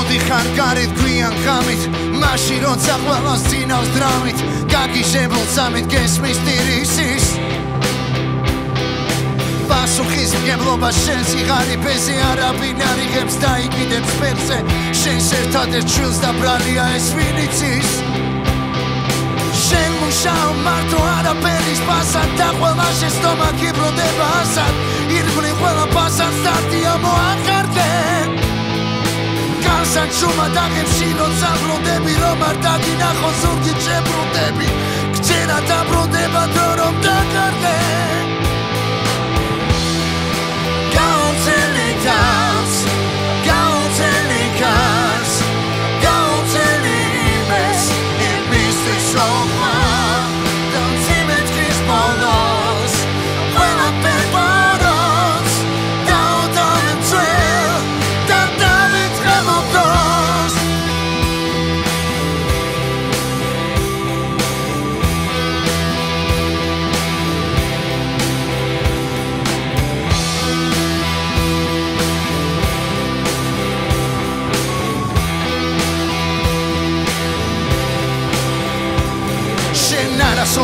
მოდიხარ გარეთ გვიან ღამით. მაშინ როცა ყველას წინავს დრამით გაგიჟებულ სამით გესმის ტირისის. პასუხის მგებლობა შენ სიღარიბეზე არაფინ არ იღებს და იკიდებს ფერზე. შენ ერთადერთ შვილს და ბრალია ეს ვინიცის. შენ მუშაო მარტო არაფერის პასად და ყველა შეცდომა კიბროდება ასად. ირგვლი ყველა პასად სტარტია მოახარდე დაგებში როცა ბრუნდები რომ არ დაგინახო ზურგი შებრუნდები გჯერა დაბრუნდება დრო რომ დაკარდე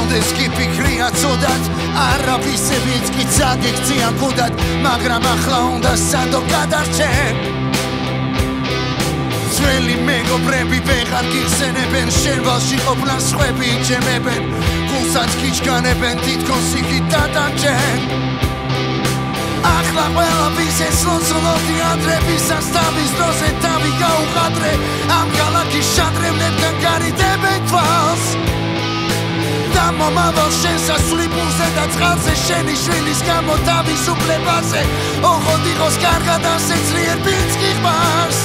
არასოდეს კი ფიქრია ცოდად? არაფისებიც კი წაგიქციან ქუდად მაგრამ ახლა უნდა სადო გადარჩე. ძველი მეგობრები ვეღარ გიხსენებენ შენ ვალში ყოფნას ხვები იჩემებენ გულსაც ქიჩგანებენ თითქოს იქით დატანჯენ ახლა ყველა ვიზეს ლოცლოთი ადრების ასტავის დროზე თავი გაუხადრე ამ ქალაქის შადრევნებთან მომავალ შენს ასული პულზე და წყალზე შენი შვილის გამო თავისუფლებაზე ოღონდ იყოს კარგად ასე ძლიერ პინსკი ხმარს